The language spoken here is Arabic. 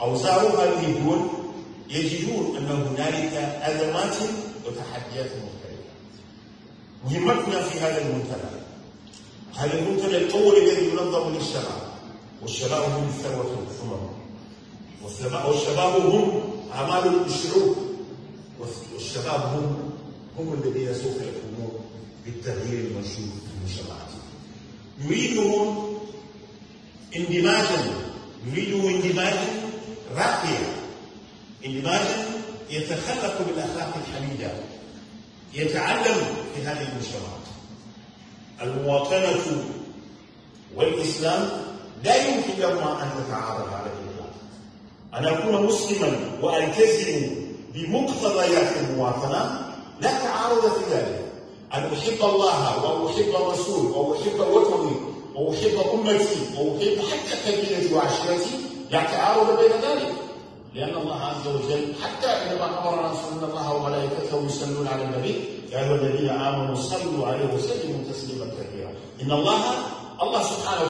أوزارها اليهود يجدون أن هنالك أزمات وتحديات مختلفة. مهمتنا في هذا المنتدى هذا المنتدى الأول الذي ينظم للشباب والشباب هم الثروة الأمم. والشباب هم أعمال الشعوب والشباب هم هم الذين سوف يقومون بالتغيير المنشود في المجتمعات. نريدهم اندماجا نريده اندماجا راقيا اندماجا يتخلق بالأخلاق الحميدة. يتعلم في هذه المجتمعات المواطنة والإسلام لا يمكن لهما أن تتعارض على الاطلاق أن أكون مسلما وألتزم بمقتضيات المواطنة لا تعارض في ذلك. أن أحب الله وأحب الرسول وأحب وطني واحب امتي واحب حتى قبيلتي وعشيرتي لا تعارض بين ذلك. لأن الله عز وجل حتى عندما أمرنا أن الله وملائكته يصلون على النبي يا أيها الذين آمنوا صلوا عليه وسلموا تسليما كثيرا. إن الله الله سبحانه